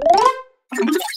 哦。